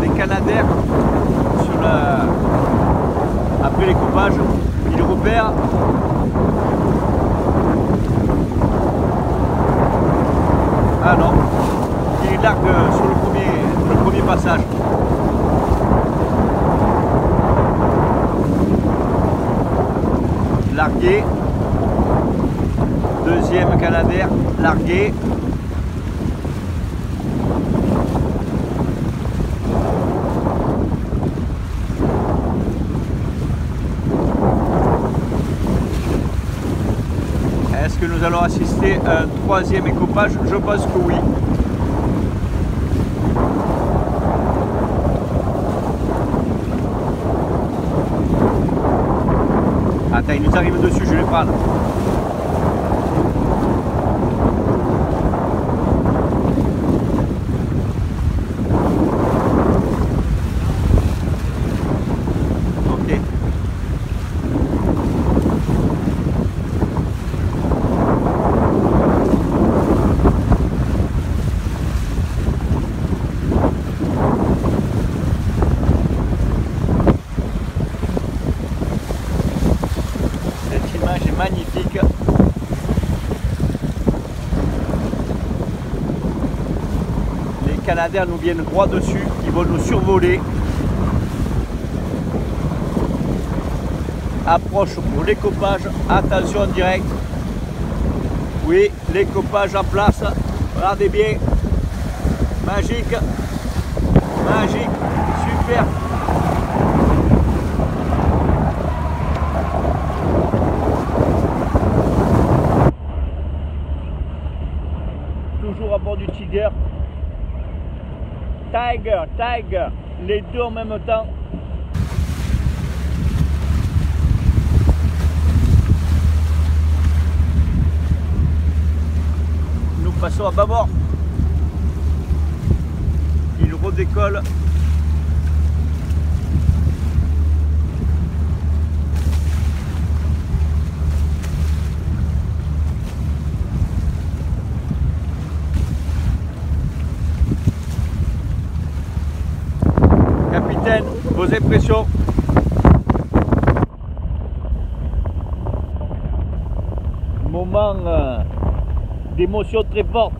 des Canadaires sur la... après l'écopage. Il repère. Ah non, il largue sur le premier, le premier passage. Largué. Deuxième Canadair, largué. Nous allons assister à un troisième écopage Je pense que oui. Attends, il nous arrive dessus, je vais prendre. Magnifique. Les Canadiens nous viennent droit dessus, ils vont nous survoler. Approche pour l'écopage, attention en direct. Oui, l'écopage en place, regardez bien. Magique, magique, super. Toujours à bord du Tiger. Tiger, Tiger, les deux en même temps. Nous passons à bâbord. Il redécolle. Vos impressions Moment euh, d'émotion très forte.